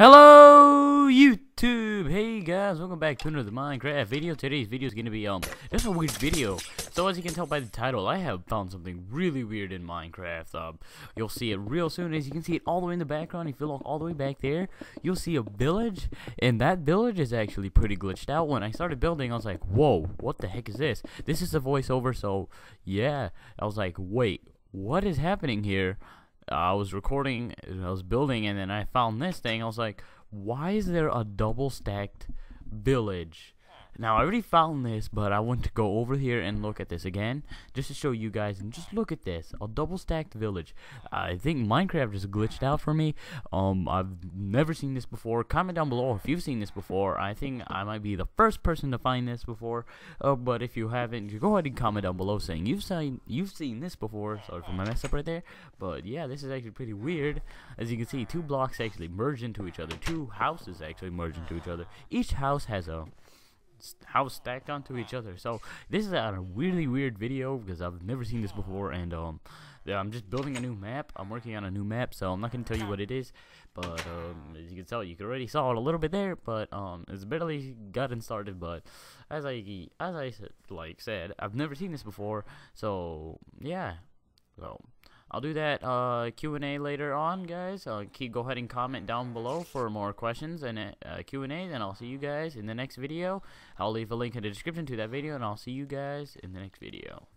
Hello YouTube! Hey guys, welcome back to another Minecraft video. Today's video is gonna be um just a weird video. So as you can tell by the title, I have found something really weird in Minecraft. Um you'll see it real soon. As you can see it all the way in the background, if you look all the way back there, you'll see a village, and that village is actually pretty glitched out. When I started building, I was like, whoa, what the heck is this? This is a voiceover, so yeah. I was like, wait, what is happening here? I was recording, I was building, and then I found this thing. I was like, why is there a double stacked village? Now, I already found this, but I want to go over here and look at this again, just to show you guys, and just look at this, a double-stacked village. I think Minecraft just glitched out for me. Um, I've never seen this before. Comment down below if you've seen this before. I think I might be the first person to find this before, uh, but if you haven't, you go ahead and comment down below saying you've seen you've seen this before. Sorry for my mess up right there, but yeah, this is actually pretty weird. As you can see, two blocks actually merge into each other. Two houses actually merge into each other. Each house has a house stacked onto each other. So this is a really weird video because I've never seen this before, and um, I'm just building a new map. I'm working on a new map, so I'm not gonna tell you what it is. But um, as you can tell, you can already saw it a little bit there, but um, it's barely gotten started. But as I as I like said, I've never seen this before, so yeah, so. I'll do that uh, Q&A later on, guys. Uh, keep go ahead and comment down below for more questions and uh, Q&A. Then I'll see you guys in the next video. I'll leave a link in the description to that video, and I'll see you guys in the next video.